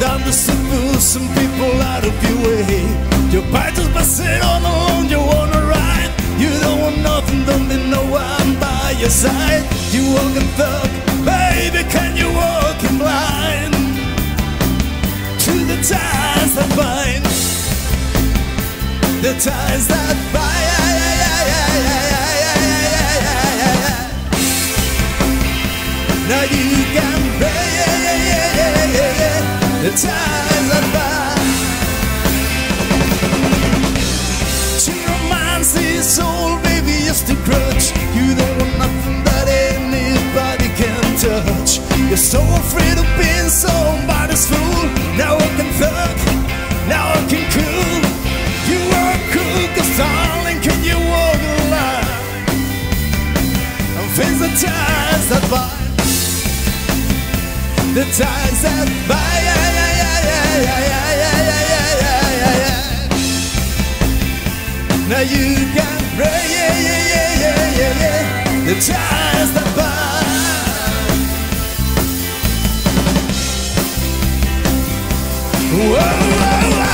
time just to move some people out of your way. Your just passing on alone, you wanna ride. You don't want nothing, don't need no one by your side. You walk a thug, baby, can you walk in blind? To the ties that bind, the ties that bind. That this soul, baby, crutch. You don't want nothing that anybody can touch. You're so afraid of being somebody's fool. Now I can now I can cool. You darling, can you walk the line? And face the ties that bind. The ties that bind. Now you can break the ties that bind. Whoa, whoa.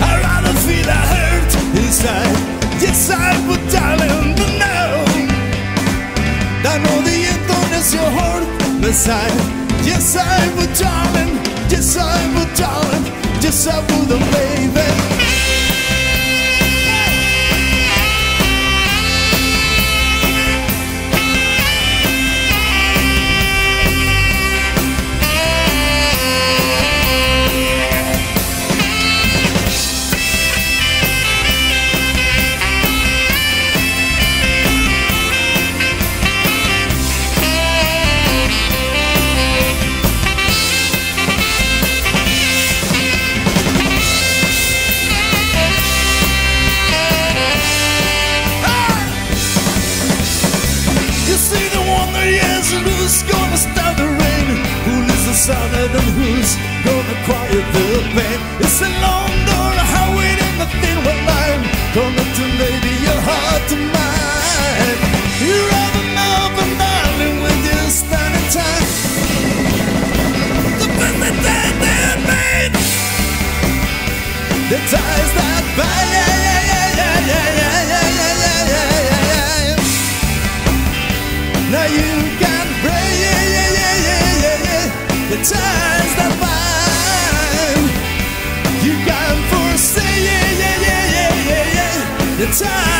I rather feel a hurt inside. Yes, I would, darling. I know the intones your heart beside. Yes, I would, darling. Yes, I would, darling. Yes, I oh, baby. And who's gonna stop the rain? Who lives the sun and who's gonna quiet the pain? It's a long door, a highway in the thin white line. Coming to maybe your heart to mine. You're out of love and darling when you stand in time. The best that they made. The ties that bind. the time.